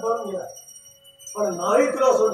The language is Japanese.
బలం బలం చేయాలి వాళ్ళ నాయకులు అసలు